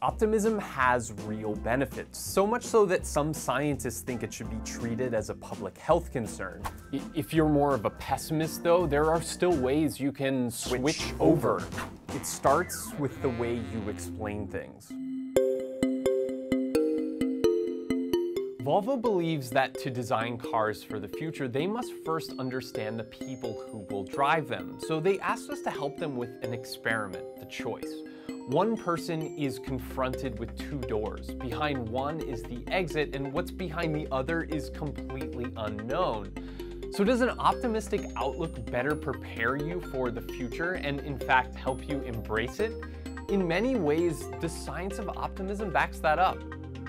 Optimism has real benefits, so much so that some scientists think it should be treated as a public health concern. If you're more of a pessimist, though, there are still ways you can switch, switch over. It starts with the way you explain things. Volvo believes that to design cars for the future, they must first understand the people who will drive them. So they asked us to help them with an experiment, the choice. One person is confronted with two doors. Behind one is the exit, and what's behind the other is completely unknown. So does an optimistic outlook better prepare you for the future and in fact help you embrace it? In many ways, the science of optimism backs that up.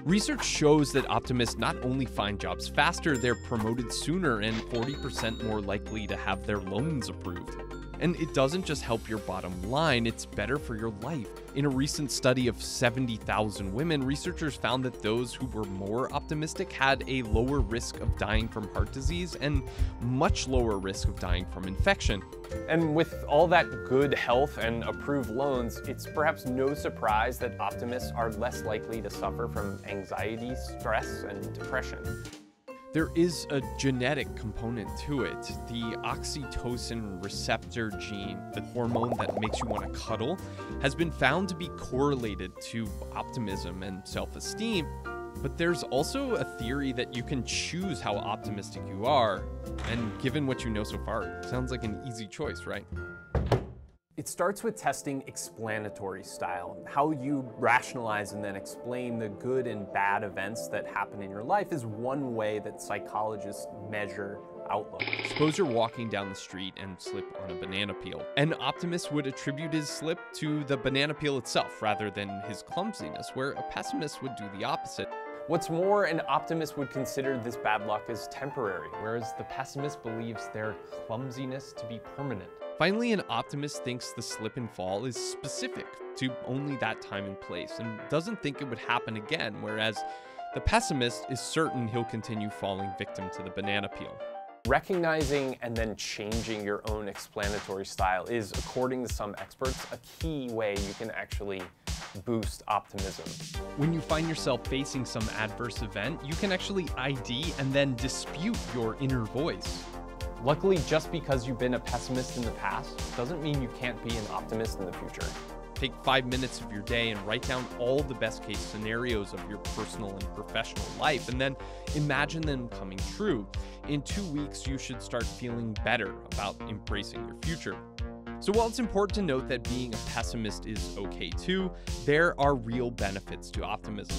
Research shows that optimists not only find jobs faster, they're promoted sooner and 40% more likely to have their loans approved. And it doesn't just help your bottom line, it's better for your life. In a recent study of 70,000 women, researchers found that those who were more optimistic had a lower risk of dying from heart disease and much lower risk of dying from infection. And with all that good health and approved loans, it's perhaps no surprise that optimists are less likely to suffer from anxiety, stress, and depression. There is a genetic component to it. The oxytocin receptor gene, the hormone that makes you want to cuddle, has been found to be correlated to optimism and self esteem. But there's also a theory that you can choose how optimistic you are. And given what you know so far, sounds like an easy choice, right? It starts with testing explanatory style. How you rationalize and then explain the good and bad events that happen in your life is one way that psychologists measure outlook. Suppose you're walking down the street and slip on a banana peel. An optimist would attribute his slip to the banana peel itself rather than his clumsiness, where a pessimist would do the opposite. What's more, an optimist would consider this bad luck as temporary, whereas the pessimist believes their clumsiness to be permanent. Finally, an optimist thinks the slip and fall is specific to only that time and place and doesn't think it would happen again, whereas the pessimist is certain he'll continue falling victim to the banana peel. Recognizing and then changing your own explanatory style is, according to some experts, a key way you can actually boost optimism. When you find yourself facing some adverse event, you can actually ID and then dispute your inner voice. Luckily, just because you've been a pessimist in the past doesn't mean you can't be an optimist in the future. Take five minutes of your day and write down all the best case scenarios of your personal and professional life, and then imagine them coming true. In two weeks, you should start feeling better about embracing your future. So, while it's important to note that being a pessimist is okay too, there are real benefits to optimism.